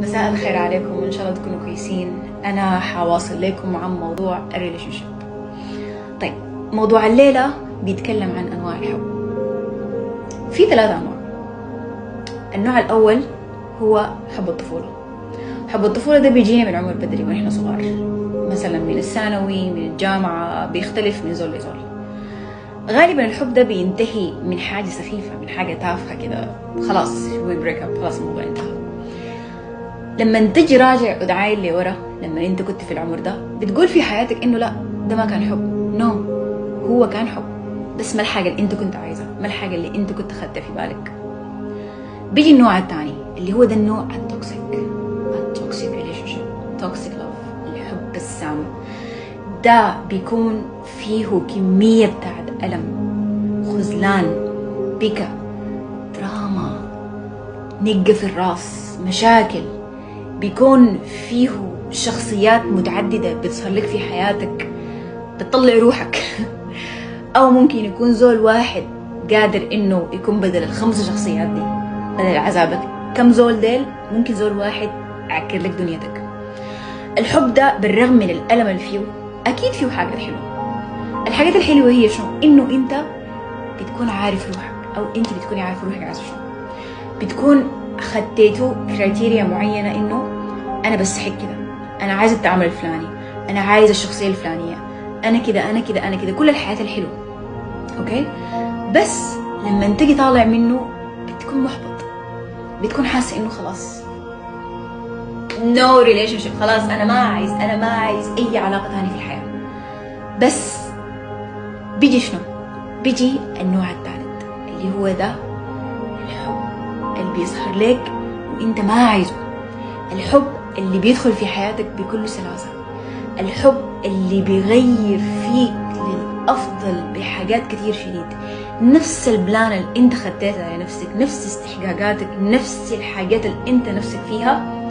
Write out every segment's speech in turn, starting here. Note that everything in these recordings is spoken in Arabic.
مساء الخير عليكم. وان شاء الله تكونوا كويسين. أنا حواصل لكم عن موضوع ال relationship طيب موضوع الليلة بيتكلم عن أنواع الحب. في ثلاثة أنواع. النوع الأول هو حب الطفولة. حب الطفولة ده بيجينا من عمر بدري ونحن صغار. مثلا من الثانوي من الجامعة بيختلف من زول لزول. غالبا الحب ده بينتهي من حاجة سخيفة من حاجة تافهة كده. خلاص we break up خلاص الموضوع انتهى. لما تجي راجع وتعاين لورا لما انت كنت في العمر ده بتقول في حياتك إنه لا ده ما كان حب. no no. هو كان حب. بس ما الحاجة اللي انت كنت عايزها ما الحاجة اللي انت كنت خدتها في بالك. بيجي النوع الثاني اللي هو ده النوع ال toxic ال toxic relationship toxic love الحب السام. ده بيكون فيه كمية بتاعت ألم خذلان بكا دراما نقة في الراس مشاكل. بيكون فيه شخصيات متعددة بتظهر لك في حياتك بتطلع روحك. أو ممكن يكون زول واحد قادر إنه يكون بدل الخمس شخصيات دي بدل عذابك كم زول ديل؟ ممكن زول واحد عكر لك دنيتك. الحب ده بالرغم من الألم اللي فيه أكيد فيه حاجات حلوة. الحاجات الحلوة هي شنو؟ إنه أنت بتكون عارف روحك أو أنت بتكوني عارف روحك عايزة شنو. بتكون خديتوا criteria معينة إنه أنا بستحق كده. أنا عايزة التعامل الفلاني. أنا عايزة الشخصية الفلانية. أنا كده أنا كده أنا كده. كل الحياة الحلوة. okay؟ بس لما تيجي طالع منه بتكون محبط. بتكون حاسة إنه خلاص. no relationship خلاص أنا ما عايز أنا ما عايز أي علاقة ثانية في الحياة. بس بيجي شنو؟ بيجي النوع الثالث اللي هو ده الحب اللي بيظهر لك وإنت ما عايزه. الحب اللي بيدخل في حياتك بكل سلاسه الحب اللي بيغير فيك للأفضل بحاجات كتير شديد. نفس ال plan اللي أنت خديتها لنفسك نفس استحقاقاتك نفس الحاجات اللي أنت نفسك فيها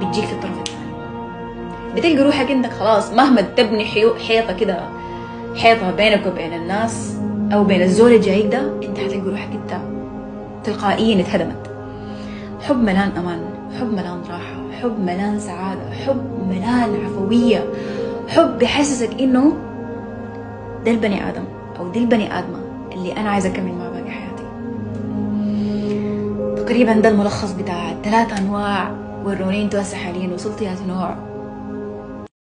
بتجيك في الطرف الثاني بتلقى روحك انك خلاص مهما تبني حيطة كده حيطة بينك وبين الناس أو بين الزول الجايك ده أنت حتلقى روحك أنت تلقائيا اتهدمت. حب ملان أمان. حب ملان راحة حب ملان سعادة حب ملان عفوية حب بيحسسك إنه ده البني آدم أو دي البني آدمة اللي أنا عايزة أكمل مع باقي حياتي. تقريبا ده الملخص بتاع ثلاث أنواع وروني أنتوا هسه حاليا وصلتوا يا نوع